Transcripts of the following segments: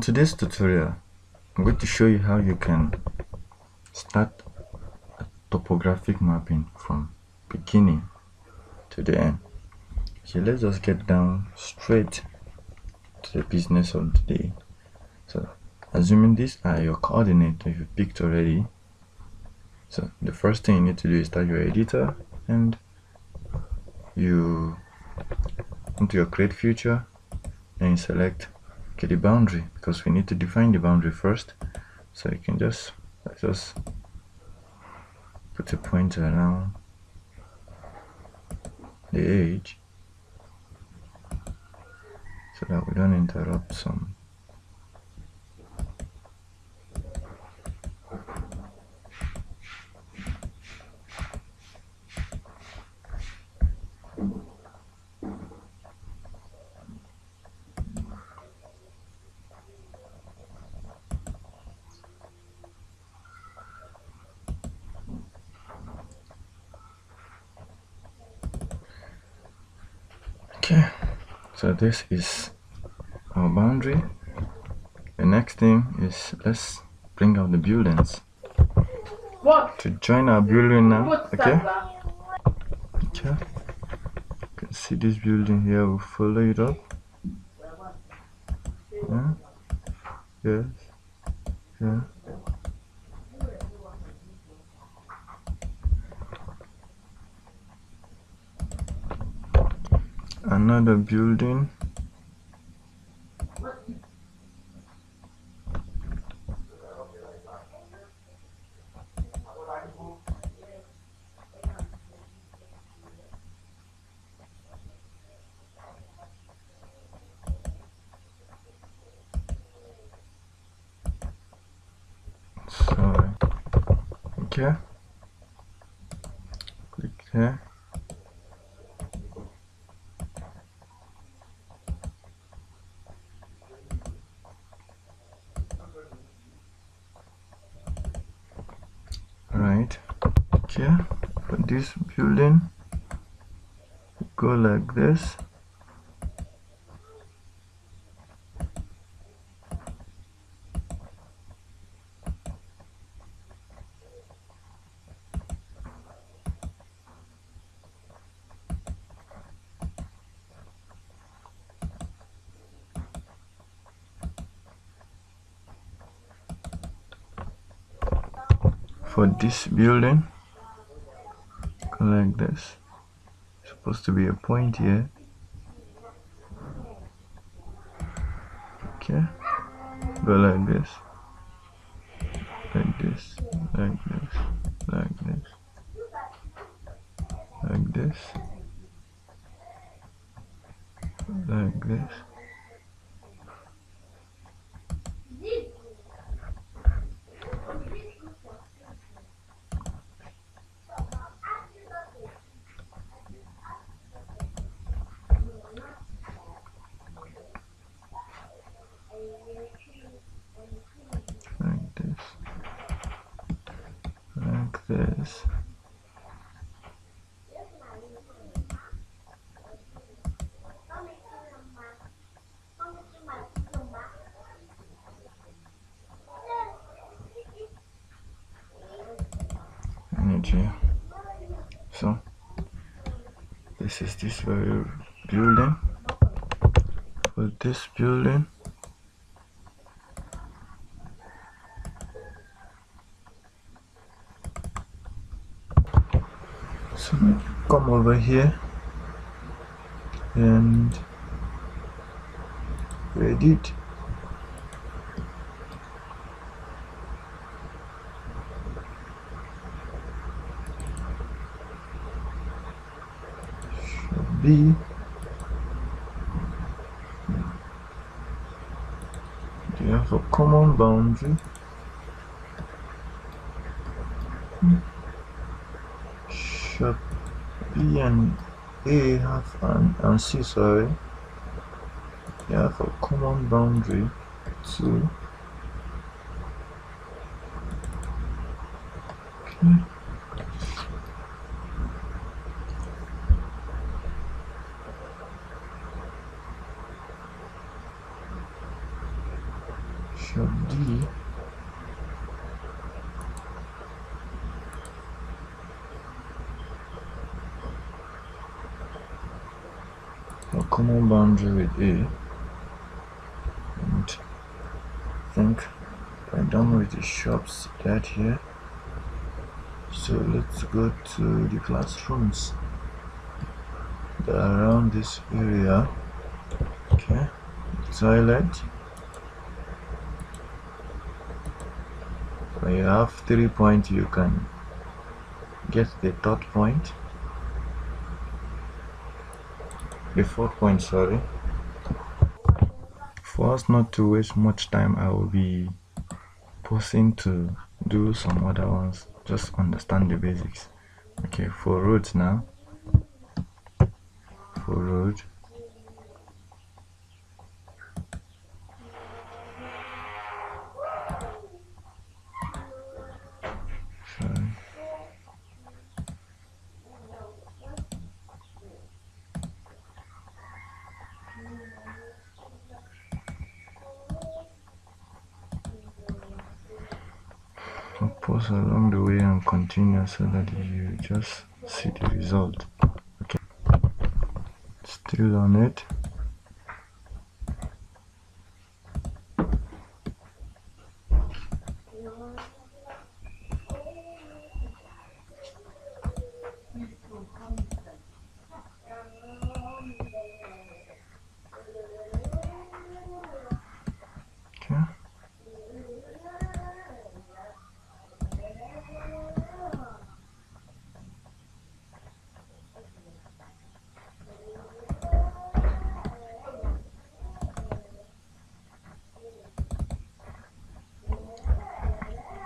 today's tutorial, I'm going to show you how you can start topographic mapping from beginning to the end. So let's just get down straight to the business of the day. So assuming these are your coordinates you picked already. So the first thing you need to do is start your editor and you into your create future and select okay the boundary because we need to define the boundary first. So you can just just put a pointer around the edge. So that we don't interrupt some so this is our boundary. The next thing is let's bring out the buildings. What? to join our building now What's okay? that? okay. You can see this building here we'll follow it up. Yeah. Yes. Yeah another building. Sorry okay. Click here right okay for this building. Go like this. For this building like this. Supposed to be a point here. Okay. Go like this. Like this. Like this. Like this. Like this. Like this like this like this energy so this is this very building. For this building so come over here and edit do you have a common boundary? Should B and A have an and C sorry. They have a common boundary? Too okay common boundary with A. And I think I'm done with the shops that here. So let's go to the classrooms that are around this area. Okay, toilet. When you have three points, you can get the third point. The fourth point, sorry. For us not to waste much time, I will be pausing to do some other ones. Just understand the basics. Okay, for roads now. For road. Sorry. So along the way and continue so that you just see the result. Okay. Still on it. Okay.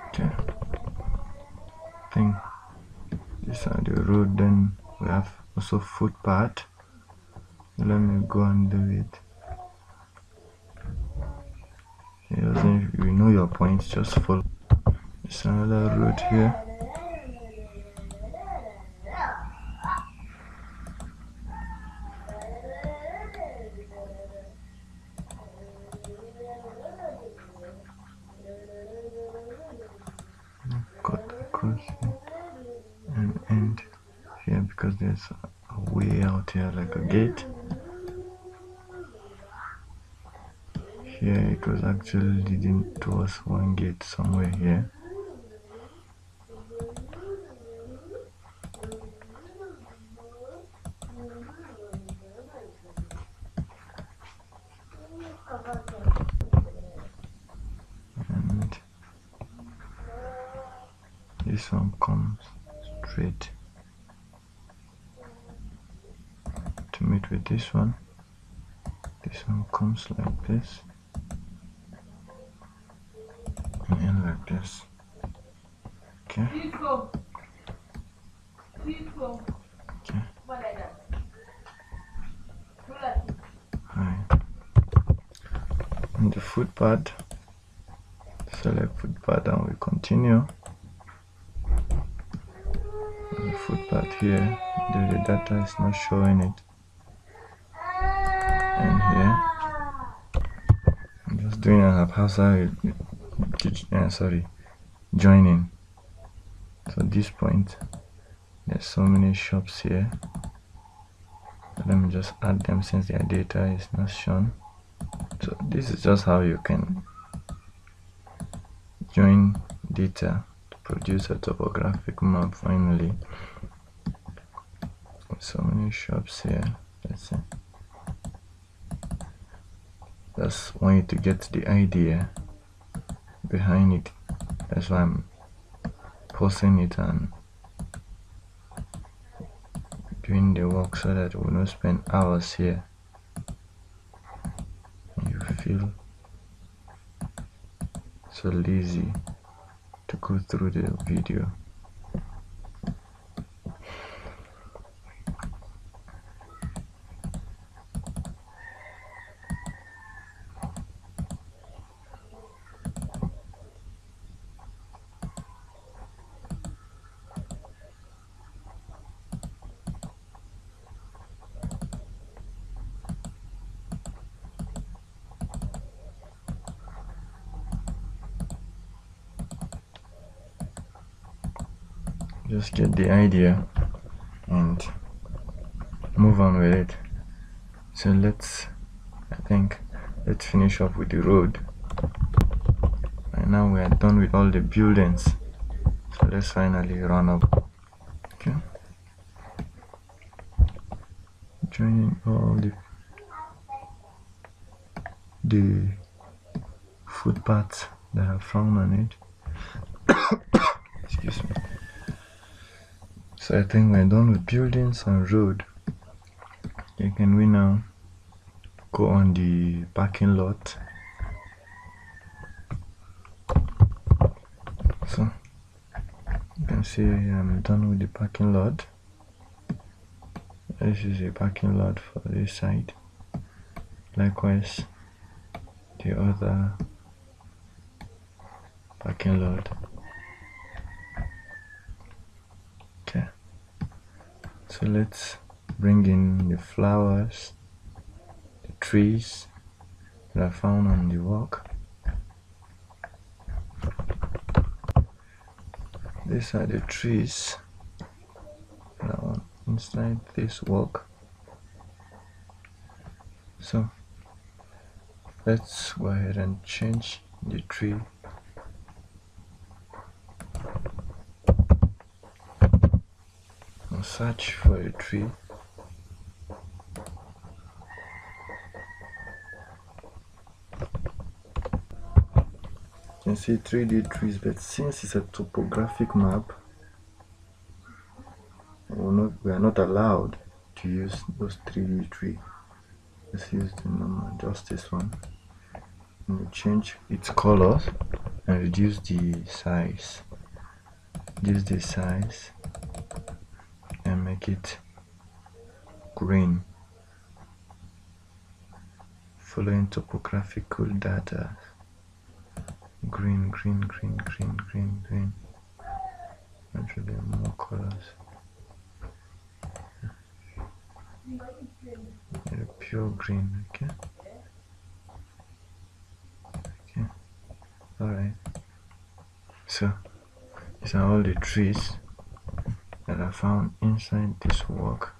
Okay. Thing. These are the road. Then we have also footpath. Let me go and do it. If you know your points, just follow. There's another road here and end here because there's a way out here like a gate. Here it was actually leading towards one gate somewhere here. and this one comes straight meet with this one this one comes like this and like this okay okay What like that? Who like it? Hi. On the footpath, select footpath and we continue. On the footpath here, the, the data is not showing it. And here, I'm just doing a haphazard, uh, sorry, joining. So at this point, there's so many shops here. Let me just add them since their data is not shown. So this is just how you can join data to produce a topographic map finally. So many shops here. Let's see. Just want you to get the idea behind it. That's why I'm posting it and doing the work so that we don't spend hours here. You feel so lazy to go through the video. Just get the idea and move on with it so let's I think let's finish up with the road and now we are done with all the buildings so let's finally run up okay joining all the the footpaths that are found on it excuse me so I think we're done with buildings and road. Okay, can we now go on the parking lot? So you can see I'm done with the parking lot. This is a parking lot for this side. Likewise the other parking lot okay so let's bring in the flowers the trees that are found on the walk. These are the trees are inside this walk. So let's go ahead and change the tree and search for a tree. You can see 3d trees but since it's a topographic map not, we are not allowed to use those 3d tree. Let's use the normal just this one. And change its colors and reduce the size. Reduce the size make it green. Following topographical data green green green green green green. Actually more colors. A pure green okay. Okay. All right. So these are all the trees that are found inside this walk